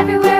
everywhere.